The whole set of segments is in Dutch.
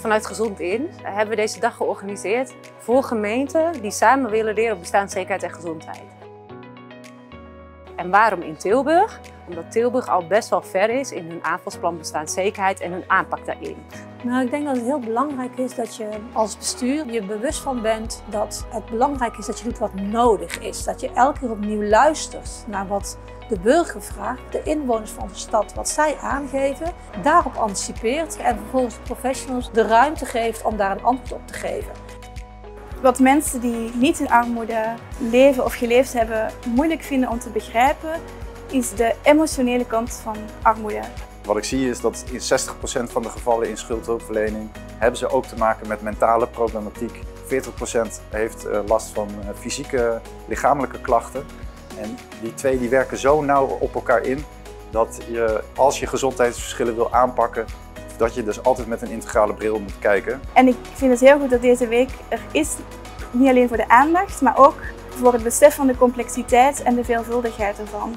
Vanuit Gezond In hebben we deze dag georganiseerd voor gemeenten die samen willen leren op bestaanszekerheid en gezondheid. En waarom in Tilburg? Omdat Tilburg al best wel ver is in hun aanvalsplan bestaanszekerheid en hun aanpak daarin. Nou, ik denk dat het heel belangrijk is dat je als bestuur je bewust van bent dat het belangrijk is dat je doet wat nodig is. Dat je elke keer opnieuw luistert naar wat de burger vraagt, de inwoners van de stad, wat zij aangeven, daarop anticipeert en vervolgens de professionals de ruimte geeft om daar een antwoord op te geven. Wat mensen die niet in armoede leven of geleefd hebben moeilijk vinden om te begrijpen, is de emotionele kant van armoede. Wat ik zie is dat in 60% van de gevallen in schuldhulpverlening hebben ze ook te maken met mentale problematiek. 40% heeft eh, last van eh, fysieke, lichamelijke klachten. En die twee die werken zo nauw op elkaar in dat je, als je gezondheidsverschillen wil aanpakken, dat je dus altijd met een integrale bril moet kijken. En ik vind het heel goed dat deze week er is, niet alleen voor de aandacht, maar ook voor het besef van de complexiteit en de veelvuldigheid ervan.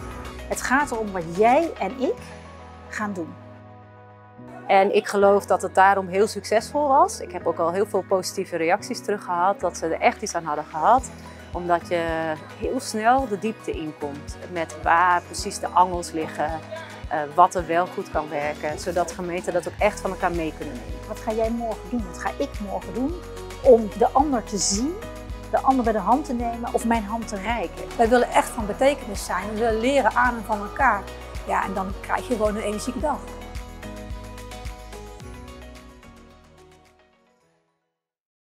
Het gaat erom wat jij en ik gaan doen. En ik geloof dat het daarom heel succesvol was. Ik heb ook al heel veel positieve reacties terug gehad, dat ze er echt iets aan hadden gehad. Omdat je heel snel de diepte inkomt met waar precies de angels liggen, eh, wat er wel goed kan werken, zodat gemeenten dat ook echt van elkaar mee kunnen nemen. Wat ga jij morgen doen? Wat ga ik morgen doen om de ander te zien, de ander bij de hand te nemen of mijn hand te reiken? Wij willen echt van betekenis zijn. We willen leren aan en van elkaar. Ja, en dan krijg je gewoon een energieke dag.